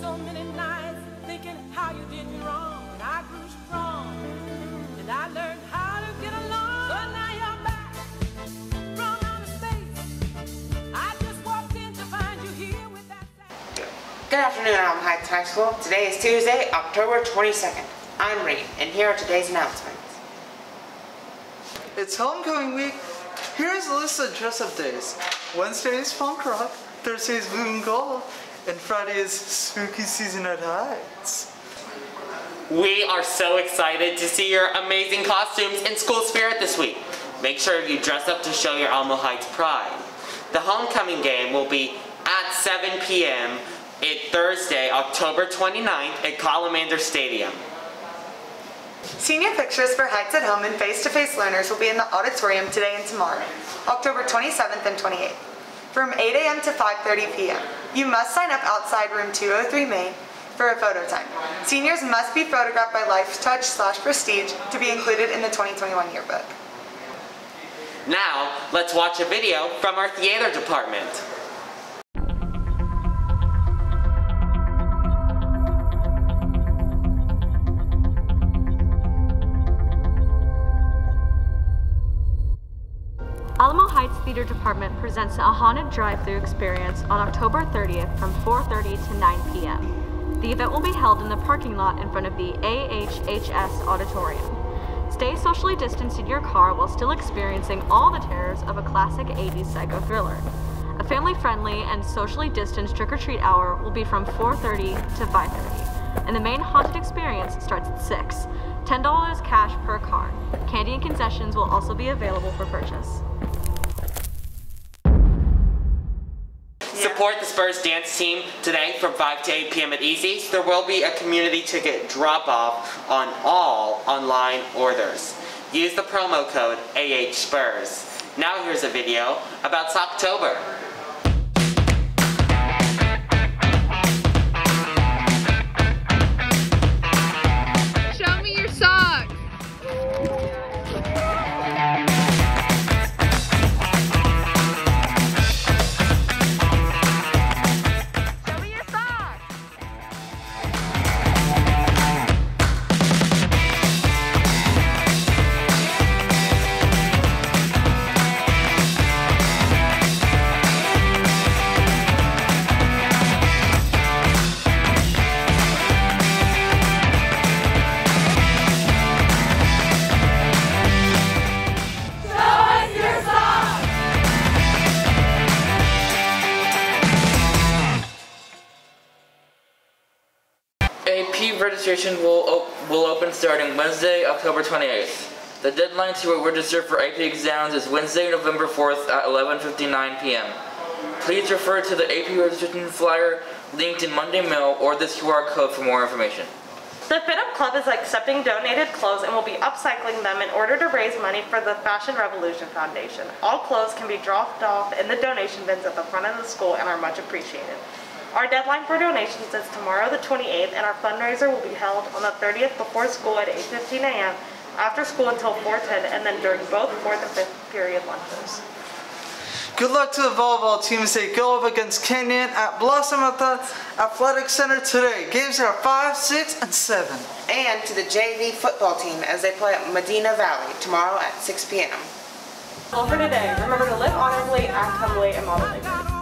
so many nights thinking how you did me wrong. And I grew strong, and I learned how to get along. But now you're back from outer space. I just walked in to find you here with that. Good afternoon, I'm High School. Today is Tuesday, October 22nd. I'm Reed, and here are today's announcements. It's homecoming week. Here's a list of dress-up days. Wednesday is punk rock. Thursday is blue and gold and Friday is spooky season at Heights. We are so excited to see your amazing costumes in school spirit this week. Make sure you dress up to show your Alamo Heights pride. The homecoming game will be at 7 p.m. It Thursday, October 29th at Comalander Stadium. Senior pictures for Heights at Home and face-to-face learners will be in the auditorium today and tomorrow, October 27th and 28th, from 8 a.m. to 5.30 p.m. You must sign up outside room 203 Main for a photo time. Seniors must be photographed by LifeTouch slash Prestige to be included in the 2021 yearbook. Now, let's watch a video from our theater department. Theater Department presents a haunted drive-through experience on October 30th from 4.30 to 9 p.m. The event will be held in the parking lot in front of the AHHS Auditorium. Stay socially distanced in your car while still experiencing all the terrors of a classic 80s psycho thriller. A family-friendly and socially distanced trick-or-treat hour will be from 4.30 to 5.30, and the main haunted experience starts at 6. $10 cash per car. Candy and concessions will also be available for purchase. Support the Spurs dance team today from 5 to 8 p.m. at EZ's. There will be a community ticket drop-off on all online orders. Use the promo code AHSPURS. Now here's a video about Socktober. AP registration will, op- will open starting Wednesday, October 28th. The deadline to register for AP exams is Wednesday, November 4th at 11.59 p.m. Please refer to the AP registration flyer linked in Monday Mail or this QR code for more information. The Fit Up Club is accepting donated clothes and will be upcycling them in order to raise money for the Fashion Revolution Foundation. All clothes can be dropped off in the donation bins at the front of the school and are much appreciated. Our deadline for donations is tomorrow the 28th and our fundraiser will be held on the 30th before school at 8.15 a.m., after school until 4.10 and then during both 4th and 5th period lunches. Good luck to the volleyball team as they go up against Kenyon at Blossom Athletic Center today. Games are 5, 6, and 7. And to the JV football team as they play at Medina Valley tomorrow at 6 p.m. All for today. Remember to live honorably, act humbly, and model dignity.